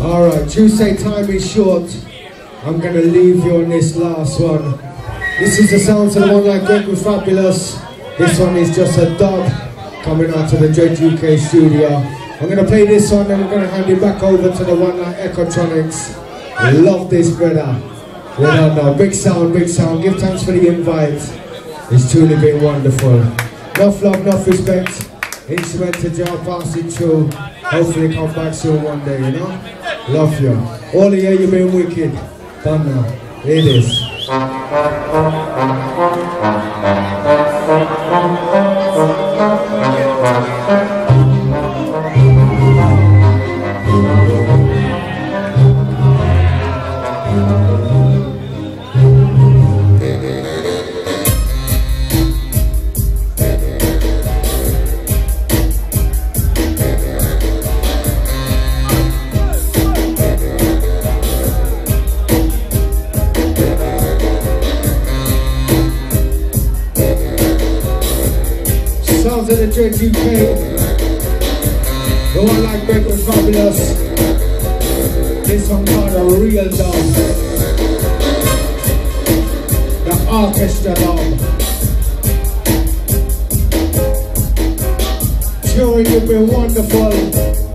Alright, Tuesday time is short. I'm gonna leave you on this last one. This is the sounds of the one like Greg was fabulous. This one is just a dub coming out of the Dredge UK studio. I'm gonna play this one and I'm gonna hand it back over to the one like Echotronix. Love this brother. You don't know, big sound, big sound. Give thanks for the invite. It's truly been wonderful. Enough love, enough respect. Instrument of Jah passing through. Hopefully come back soon one day, you know? Love you. All the year you've been wicked. Done now. It is. Of the Dredge UK. The one like was fabulous. This one called a real dog. The orchestra dub. Sure, you've been wonderful.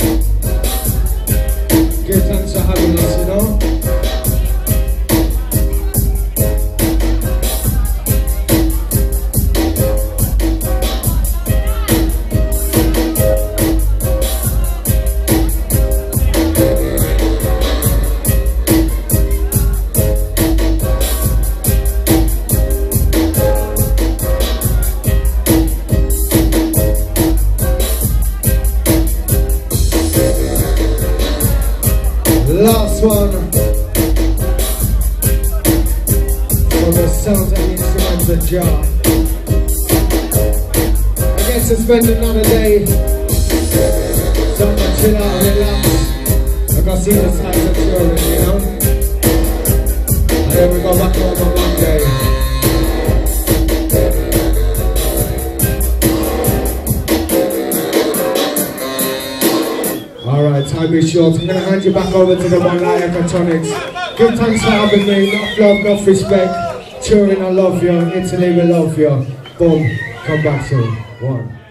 Last one. For the sounds and of jar. I guess to spend another day. So to chill out, relax. I gotta see the sights of children, Alright, time is short. I'm gonna hand you back over to the one like Echotronix. Good thanks for having me. Enough love, enough respect. Turin, I love you. Italy, we love you. Boom. Come back soon. One.